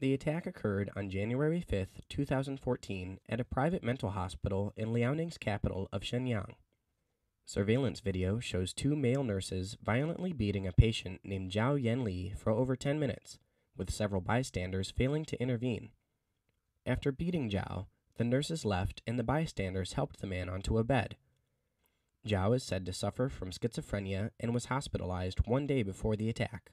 The attack occurred on January 5, 2014, at a private mental hospital in Liaoning's capital of Shenyang. Surveillance video shows two male nurses violently beating a patient named Zhao Yanli for over 10 minutes, with several bystanders failing to intervene. After beating Zhao, the nurses left and the bystanders helped the man onto a bed. Zhao is said to suffer from schizophrenia and was hospitalized one day before the attack.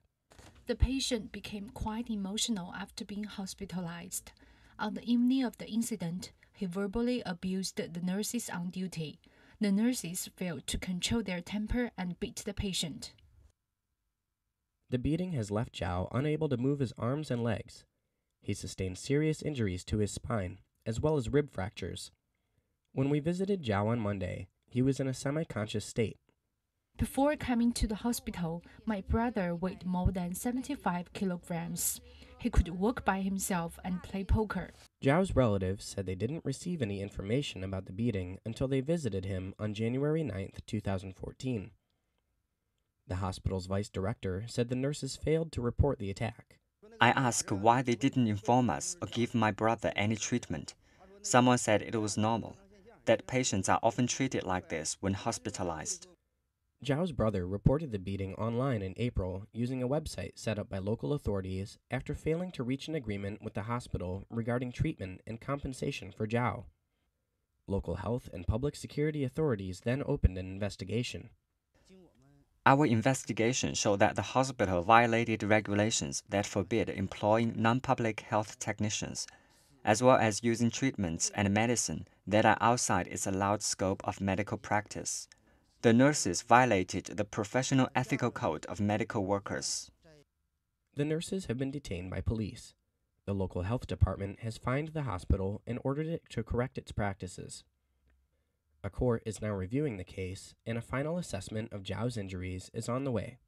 The patient became quite emotional after being hospitalized. On the evening of the incident, he verbally abused the nurses on duty. The nurses failed to control their temper and beat the patient. The beating has left Zhao unable to move his arms and legs. He sustained serious injuries to his spine, as well as rib fractures. When we visited Zhao on Monday, he was in a semi conscious state. Before coming to the hospital, my brother weighed more than 75 kilograms. He could walk by himself and play poker. Zhao's relatives said they didn't receive any information about the beating until they visited him on January 9, 2014. The hospital's vice director said the nurses failed to report the attack. I asked why they didn't inform us or give my brother any treatment. Someone said it was normal, that patients are often treated like this when hospitalized. Zhao's brother reported the beating online in April using a website set up by local authorities after failing to reach an agreement with the hospital regarding treatment and compensation for Zhao. Local health and public security authorities then opened an investigation. Our investigation showed that the hospital violated regulations that forbid employing non public health technicians, as well as using treatments and medicine that are outside its allowed scope of medical practice. The nurses violated the professional ethical code of medical workers. The nurses have been detained by police. The local health department has fined the hospital and ordered it to correct its practices. A court is now reviewing the case, and a final assessment of Zhao's injuries is on the way.